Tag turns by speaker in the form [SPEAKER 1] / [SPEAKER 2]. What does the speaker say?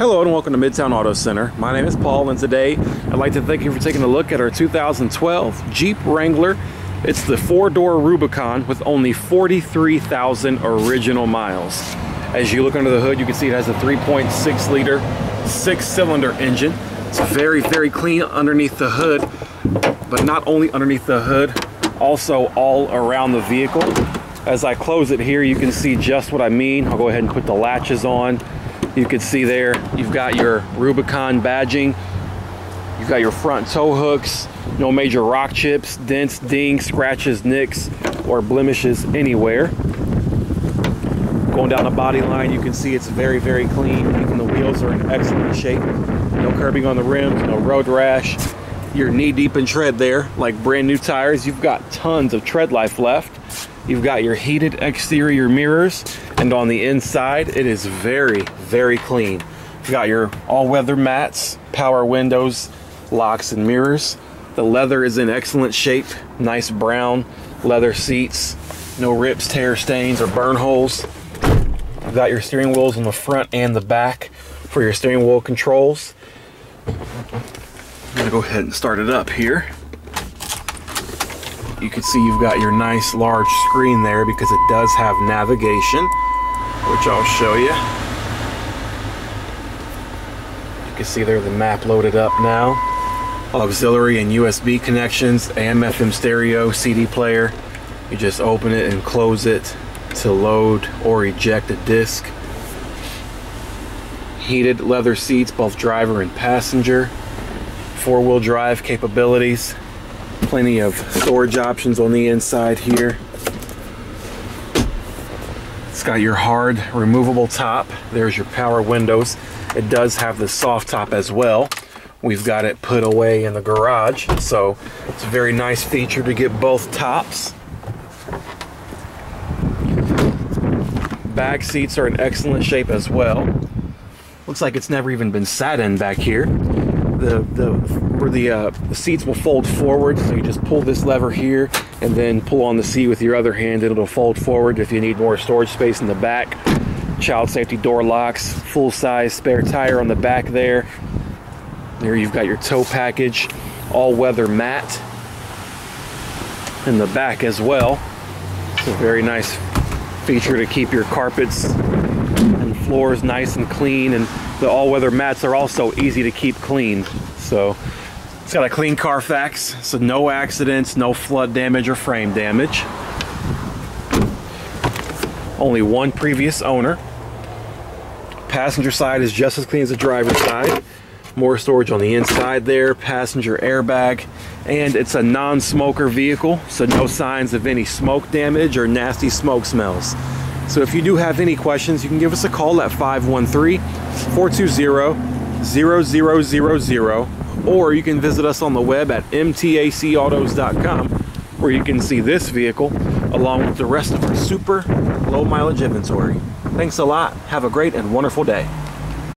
[SPEAKER 1] Hello and welcome to Mid-Towne Auto Center. My name is Paul and today I'd like to thank you for taking a look at our 2012 Jeep Wrangler. It's the four-door Rubicon with only 43,000 original miles. As you look under the hood, you can see it has a 3.6 liter six-cylinder engine. It's very, very clean underneath the hood, but not only underneath the hood, also all around the vehicle. As I close it here, you can see just what I mean. I'll go ahead and put the latches on. You can see there, you've got your Rubicon badging. You've got your front tow hooks, no major rock chips, dents, dings, scratches, nicks, or blemishes anywhere. Going down the body line, you can see it's very, very clean. Even the wheels are in excellent shape. No curbing on the rims, no road rash. You're knee deep in tread there, like brand new tires. You've got tons of tread life left. You've got your heated exterior mirrors, and on the inside, it is very, very clean. You've got your all-weather mats, power windows, locks and mirrors. The leather is in excellent shape, nice brown leather seats, no rips, tear stains, or burn holes. You've got your steering wheels on the front and the back for your steering wheel controls. I'm gonna go ahead and start it up here you can see you've got your nice large screen there because it does have navigation, which I'll show you. You can see there the map loaded up now. Auxiliary and USB connections, AM FM stereo, CD player. You just open it and close it to load or eject a disc. Heated leather seats, both driver and passenger. Four-wheel drive capabilities plenty of storage options on the inside here. It's got your hard removable top. There's your power windows. It does have the soft top as well. We've got it put away in the garage, so it's a very nice feature to get both tops. Bag seats are in excellent shape as well. Looks like it's never even been sat in back here the the where the, uh, seats will fold forward. So you just pull this lever here and then pull on the seat with your other hand and it'll fold forward if you need more storage space in the back. Child safety door locks, full size spare tire on the back there. There you've got your tow package, all weather mat in the back as well. It's a very nice feature to keep your carpets and floors nice and clean and the all-weather mats are also easy to keep clean. So it's got a clean Carfax, so no accidents, no flood damage or frame damage. Only one previous owner. Passenger side is just as clean as the driver's side. More storage on the inside there, passenger airbag, and it's a non-smoker vehicle, so no signs of any smoke damage or nasty smoke smells. So if you do have any questions, you can give us a call at 513-420-0000 or you can visit us on the web at mtacautos.com where you can see this vehicle along with the rest of our super low mileage inventory. Thanks a lot. Have a great and wonderful day.